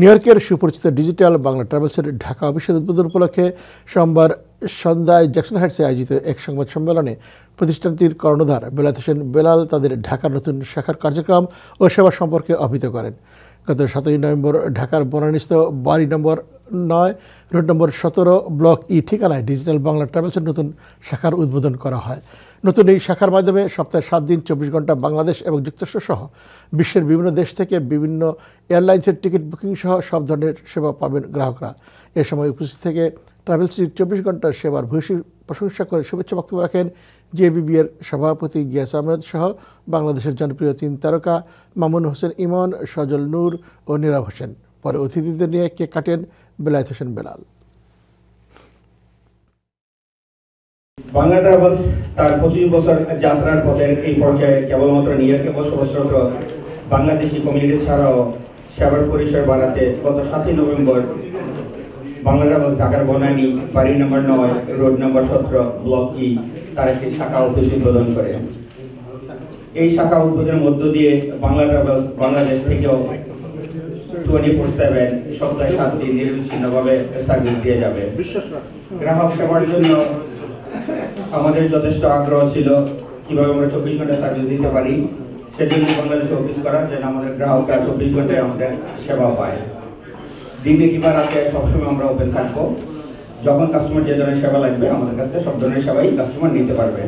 New ইয়র্কের সুপরিচিত digital Bangla ট্রাভেলসের Dhaka অফিসের উদ্বোধন উপলক্ষে সোমবার সন্ধ্যায় জ্যাকসন হাইটসে আয়োজিত এক সংবাদ সম্মেলনে প্রতিষ্ঠানটির কর্ণধার বেলাত হোসেন বেলাল তাদের ঢাকার নতুন শাখার কার্যক্রম ও সেবা সম্পর্কে অবহিত করেন। গত সাতই নভেম্বর ঢাকার বনানীস্থ বাড়ি নম্বর নয়, রোড নম্বর সতেরো, ব্লক ই ঠিকানায় ডিজিটাল বাংলা ট্রাভেলসের নতুন শাখার উদ্বোধন করা হয়। নতুন এই শাখার মাধ্যমে সপ্তাহে সাত দিন চব্বিশ ঘণ্টা বাংলাদেশ এবং যুক্তরাষ্ট্র সহ বিশ্বের বিভিন্ন দেশ থেকে বিভিন্ন এয়ারলাইন্সের টিকিট বুকিং সহ সব ধরনের সেবা পাবেন গ্রাহকরা। এ সময় উপস্থিত থেকে ট্রাভেলসটির চব্বিশ ঘণ্টার সেবার ভূয়সী প্রশংসা করে শুভেচ্ছা বক্তব্য রাখেন জেবিবি এর সভাপতি গিয়াস আহমেদ সহ বাংলাদেশের জনপ্রিয় তিন তারকা মামুন হোসেন ইমন, সজল নূর ও নীরব হোসেন। পরে অতিথিদের নিয়ে কেক কাটেন বেলায়েত হোসেন বেলাল। বাংলা ট্রাভেলস তার পঁচিশ বছর যাত্রার পথের এই পর্যায়ে কেবলমাত্র নিউ ইয়র্কে বসবাসরত বাংলাদেশি কমিউনিটি ছাড়াও সেবার পরিসর বাড়াতে গত সাতই নভেম্বর বাংলা ট্রাভেলস ঢাকার বনানী, বাড়ি নম্বর নয়, রোড নম্বর সতেরো, ব্লক ই, তার একটি শাখা অফিস উদ্বোধন করে। এই শাখা উদ্বোধনের মধ্য দিয়ে বাংলা বাংলাদেশ থেকেও টোয়েন্টি ফোর সেভেন সপ্তাহে সাত দিন নিরবিচ্ছিন্নভাবে সার্ভিস দিয়ে যাবে। গ্রাহক সেবার জন্য আমাদের যথেষ্ট আগ্রহ ছিল কীভাবে আমরা চব্বিশ ঘণ্টা সার্ভিস দিতে পারি। সেজন্য বাংলাদেশে অফিস করা যেন আমাদের গ্রাহকরা চব্বিশ ঘন্টায় আমাদের সেবা পায়। দিনে কিংবা রাতে সবসময় আমরা ওপেন থাকব। যখন কাস্টমার যে ধরনের সেবা লাগবে, আমাদের কাছে সব ধরনের সেবাই কাস্টমার নিতে পারবে।